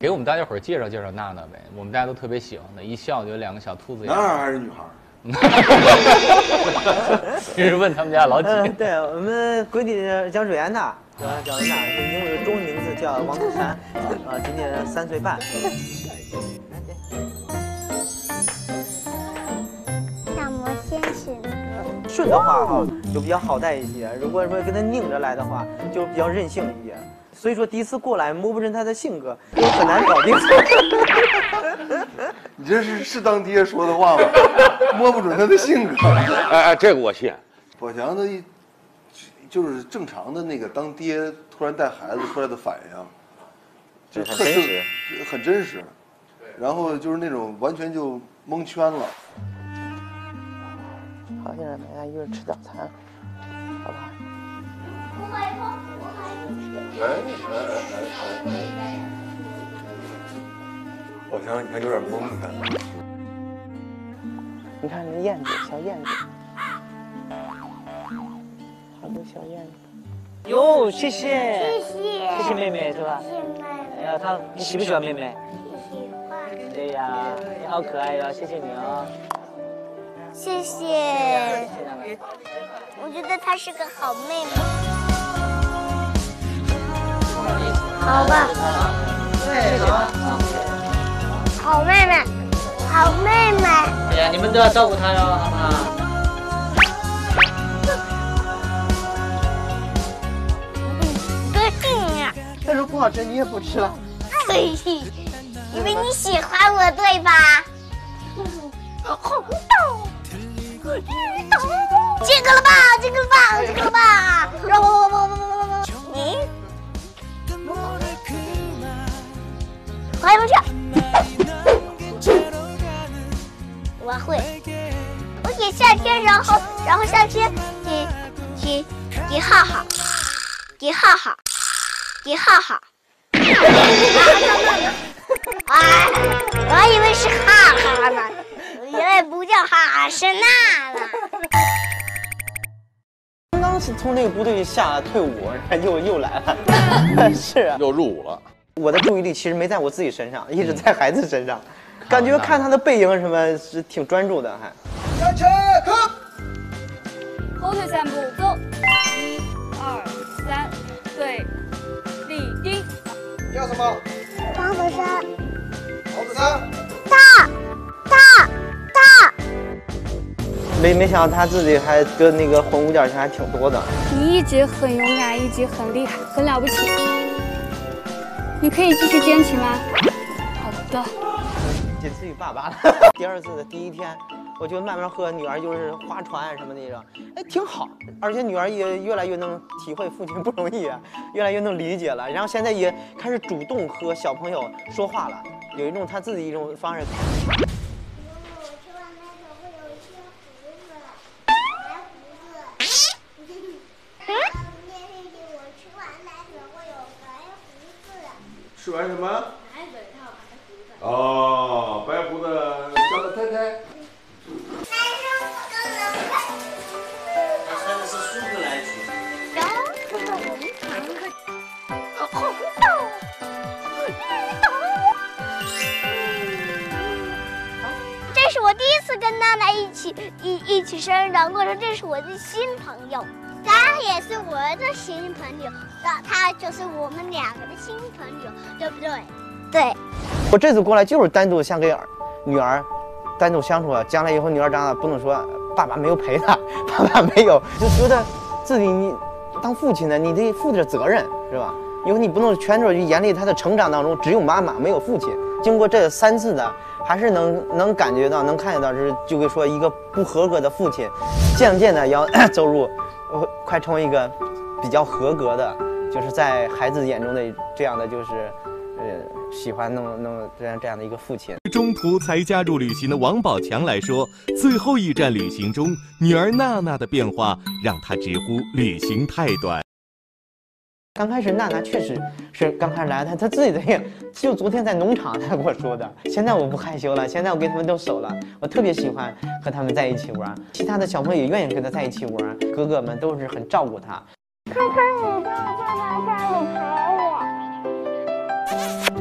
给我们大家伙儿介绍介绍娜娜呗，我们大家都特别喜欢的，一笑就有两个小兔子男眼。孩还是女孩？这是问他们家老几？嗯，对我们闺女叫瑞安娜，叫叫瑞安娜，是英文中文名字叫王子珊，啊，今年三岁半。那么先是顺的话哈就比较好带一些，如果说跟他拧着来的话，就比较任性一些。所以说第一次过来摸不准他的性格，就很难搞定。你这是是当爹说的话吗？摸不准他的性格。哎哎，这个我信。宝强的一就是正常的那个当爹突然带孩子出来的反应，就很真实，很真实。然后就是那种完全就蒙圈了。好，现在大家一会儿吃早餐，好不好？哎哎哎哎哎！宝强，你看有点懵，你看。你看那燕子，小燕子，好多小燕子。哟，谢谢，谢谢谢谢妹妹，是吧？谢谢妹哎呀，她你喜不喜欢妹妹？喜欢，对呀，你好可爱哟，谢谢你哦。谢谢。我觉得她是个好妹妹。好吧，对，好妹妹，好妹妹。哎呀，你们都要照顾她哟，好不好？个性啊，但是不好吃，你也不吃了。嘿嘿，因为你喜欢我，对吧？红豆，绿豆，这个了吧，这个了吧，这个了吧，然后还不去？我会，我给夏天，然后然后夏天给给给浩浩，给浩浩，给浩浩。啊，我还以为是哈哈呢，原来不叫哈哈，是娜娜。刚刚是从那个部队下退伍，然后又又来了。是啊，又入伍了。我的注意力其实没在我自己身上，一直在孩子身上，感觉看他的背影什么是挺专注的，还。向前看后退三步，走，一、二、三，对，立定。叫什么？王子山，王子山。大，大，大。没没想到他自己还跟那个混五角星还挺多的。你一直很勇敢，一直很厉害，很了不起。你可以继续坚持吗？好的。仅次于爸爸了。第二次的第一天，我就慢慢和女儿就是划船什么那种，哎，挺好。而且女儿也越来越能体会父亲不容易，越来越能理解了。然后现在也开始主动和小朋友说话了，有一种他自己一种方式。吃完什么？白粉套白胡子。哦，白胡子叫他太太。他是苏格兰族。然后这个红糖和红豆，绿豆。这是我第一次跟娜娜一起一一起生长过程，这是我的新朋友，他也是我的新朋友，那他就是我们两个的新朋友，对不对？对。我这次过来就是单独想给儿女儿单独相处，将来以后女儿长大不能说爸爸没有陪她，爸爸没有，就觉得自己你当父亲的你得负点责任，是吧？因为你不能全都去眼里她的成长当中只有妈妈没有父亲。经过这三次的，还是能能感觉到能看得到是就会说一个不合格的父亲，渐渐的要 走入，呃，快成为一个比较合格的，就是在孩子眼中的这样的就是。呃，喜欢那么那么这样这样的一个父亲。中途才加入旅行的王宝强来说，最后一站旅行中，女儿娜娜的变化让他直呼旅行太短。刚开始娜娜确实是刚开始来，她她自己的也就昨天在农场她跟我说的。现在我不害羞了，现在我跟他们都熟了，我特别喜欢和他们在一起玩，其他的小朋友也愿意跟他在一起玩，哥哥们都是很照顾他。看看你在这在山里陪我。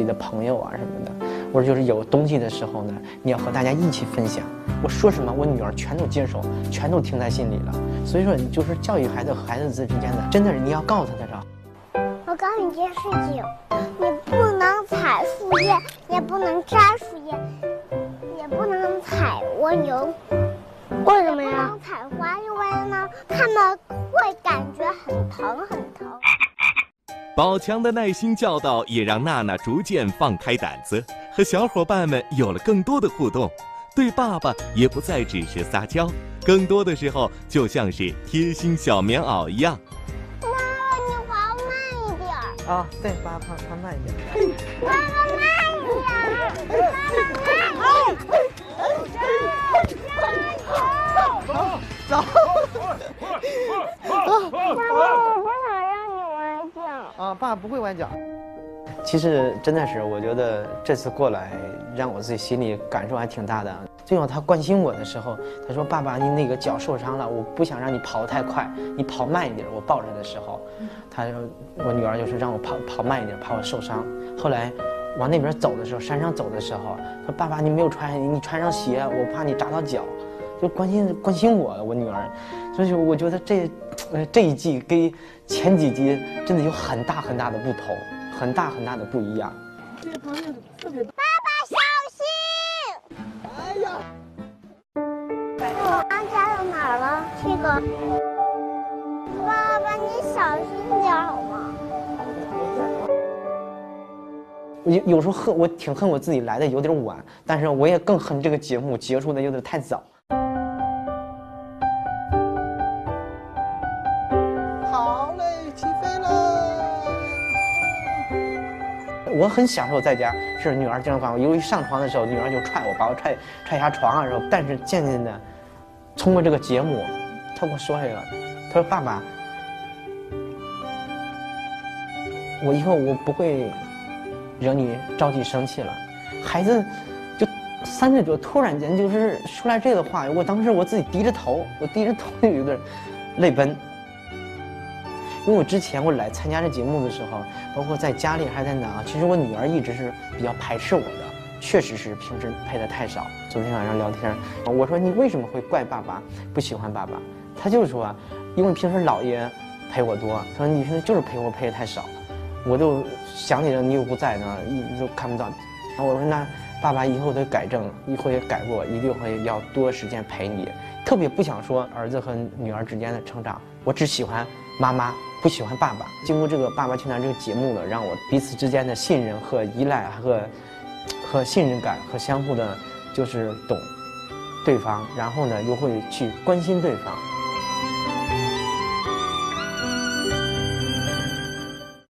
己的朋友啊什么的。或者就是有东西的时候呢，你要和大家一起分享。我说什么，我女儿全都接受，全都听在心里了。所以说，你就是教育孩子和孩子之间的，真的是你要告诉他的。我告诉你一件事情，你不能踩树叶，也不能摘树叶，宝强的耐心教导也让娜娜逐渐放开胆子，和小伙伴们有了更多的互动。对爸爸也不再只是撒娇，更多的时候就像是贴心小棉袄一样。妈妈，你滑慢一点啊！对，爸爸滑慢一点。妈妈慢一点，妈妈慢一点。走走妈，我不想让你崴脚。啊，爸爸不会崴脚。其实真的是，我觉得这次过来，让我自己心里感受还挺大的。最后他关心我的时候，他说：“爸爸，你那个脚受伤了，我不想让你跑得太快，你跑慢一点。”我抱着的时候，他说：“我女儿就是让我跑跑慢一点，怕我受伤。”后来往那边走的时候，山上走的时候，说：“爸爸，你没有穿，你穿上鞋，我怕你扎到脚。”就关心关心我，我女儿。所以我觉得这这一季跟前几季真的有很大很大的不同。很大很大的不一样。爸爸小心！哎呀！我刚家到哪儿了？这个。爸爸，你小心点好吗？有有时候恨我，挺恨我自己来的有点晚，但是我也更恨这个节目结束的有点太早。我很享受在家，是女儿经常管我。由于上床的时候，女儿就踹我，把我踹踹下床啊。然后，但是渐渐的，通过这个节目，他跟我说一个，他说：“爸爸，我以后我不会惹你着急生气了。”孩子就三岁多，突然间就是说来这个话，我当时我自己低着头，我低着头有点泪奔。因为我之前我来参加这节目的时候，包括在家里还是在哪，其实我女儿一直是比较排斥我的，确实是平时陪的太少。昨天晚上聊天，我说你为什么会怪爸爸不喜欢爸爸？他就说，因为平时姥爷陪我多。他说你现在就是陪我陪的太少，我就想起了你又不在呢，一都看不到。我说那爸爸以后得改正，以后也改过，一定会要多时间陪你。特别不想说儿子和女儿之间的成长，我只喜欢妈妈。不喜欢爸爸。经过这个《爸爸去哪儿》这个节目呢，让我彼此之间的信任和依赖和和信任感和相互的，就是懂对方，然后呢又会去关心对方。